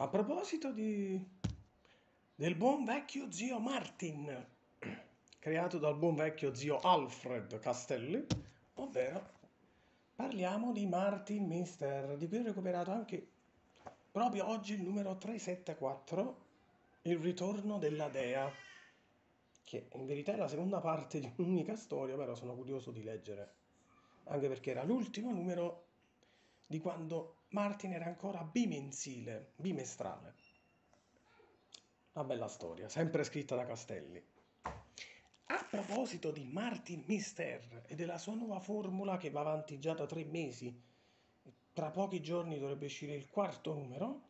A proposito di... del buon vecchio zio Martin, creato dal buon vecchio zio Alfred Castelli, ovvero parliamo di Martin Mister, di cui ho recuperato anche proprio oggi il numero 374, il ritorno della Dea, che in verità è la seconda parte di un'unica storia, però sono curioso di leggere, anche perché era l'ultimo numero di quando Martin era ancora bimensile, bimestrale. Una bella storia, sempre scritta da Castelli. A proposito di Martin Mister e della sua nuova formula che va avanti già da tre mesi, tra pochi giorni dovrebbe uscire il quarto numero,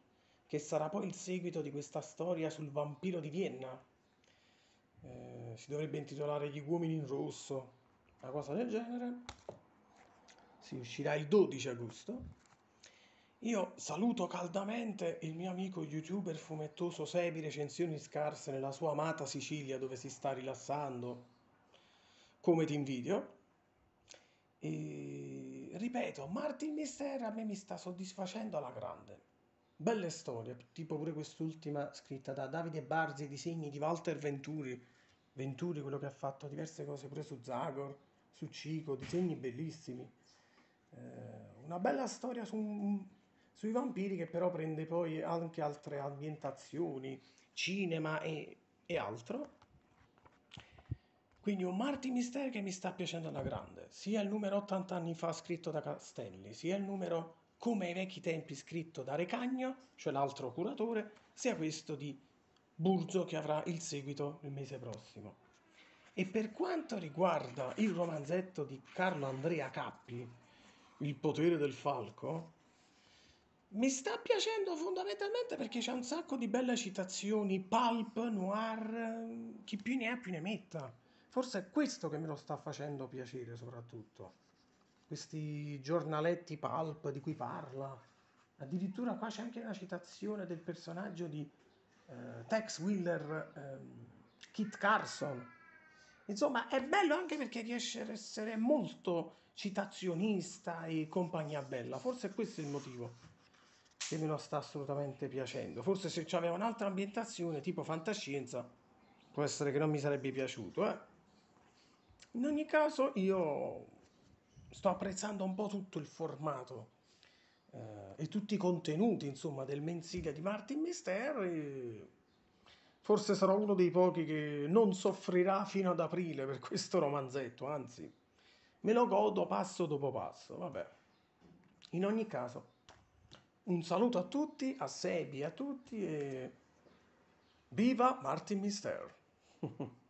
che sarà poi il seguito di questa storia sul vampiro di Vienna. Eh, si dovrebbe intitolare Gli uomini in rosso, una cosa del genere si uscirà il 12 agosto. Io saluto caldamente il mio amico youtuber fumettoso Sebi Recensioni Scarse nella sua amata Sicilia dove si sta rilassando, come ti invidio. E ripeto, Martin Mister a me mi sta soddisfacendo alla grande. Belle storie, tipo pure quest'ultima scritta da Davide Barzi, disegni di Walter Venturi. Venturi, quello che ha fatto diverse cose pure su Zagor, su Cico, disegni bellissimi. Eh, una bella storia su, sui vampiri che però prende poi anche altre ambientazioni, cinema e, e altro. Quindi un Martin Mysterio che mi sta piacendo alla grande, sia il numero 80 anni fa scritto da Castelli, sia il numero come ai vecchi tempi scritto da Recagno, cioè l'altro curatore, sia questo di Burzo che avrà il seguito il mese prossimo. E per quanto riguarda il romanzetto di Carlo Andrea Cappi, il potere del falco, mi sta piacendo fondamentalmente perché c'è un sacco di belle citazioni, pulp, noir, chi più ne ha più ne metta. Forse è questo che me lo sta facendo piacere soprattutto. Questi giornaletti pulp di cui parla. Addirittura qua c'è anche una citazione del personaggio di eh, Tex Wheeler, ehm, Kit Carson, Insomma, è bello anche perché riesce ad essere molto citazionista e compagnia bella. Forse questo è il motivo che me lo sta assolutamente piacendo. Forse se c'aveva un'altra ambientazione, tipo fantascienza, può essere che non mi sarebbe piaciuto. Eh? In ogni caso, io sto apprezzando un po' tutto il formato eh, e tutti i contenuti, insomma, del mensile di Martin Mister. E Forse sarò uno dei pochi che non soffrirà fino ad aprile per questo romanzetto, anzi, me lo godo passo dopo passo. Vabbè. In ogni caso, un saluto a tutti, a Sebi, a tutti e viva Martin Mister!